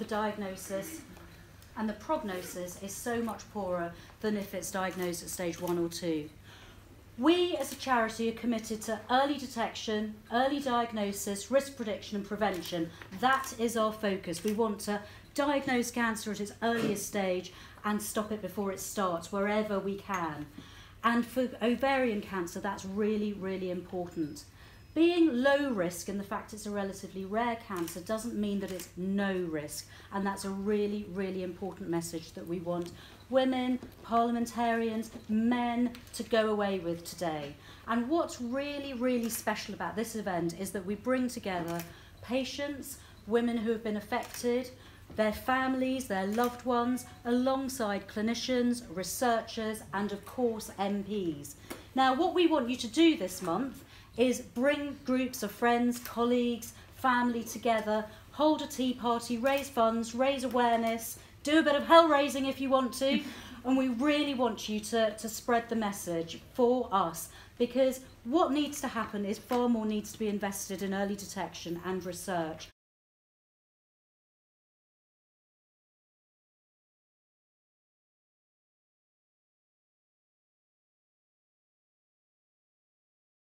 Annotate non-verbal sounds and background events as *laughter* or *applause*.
the diagnosis and the prognosis is so much poorer than if it's diagnosed at stage one or two. We as a charity are committed to early detection, early diagnosis, risk prediction and prevention. That is our focus. We want to diagnose cancer at its earliest stage and stop it before it starts wherever we can. And for ovarian cancer, that's really, really important. Being low risk and the fact it's a relatively rare cancer doesn't mean that it's no risk. And that's a really, really important message that we want women, parliamentarians, men to go away with today. And what's really, really special about this event is that we bring together patients, women who have been affected, their families, their loved ones, alongside clinicians, researchers, and of course MPs. Now, what we want you to do this month is bring groups of friends, colleagues, family together, hold a tea party, raise funds, raise awareness, do a bit of hell raising if you want to. *laughs* and we really want you to, to spread the message for us because what needs to happen is far more needs to be invested in early detection and research.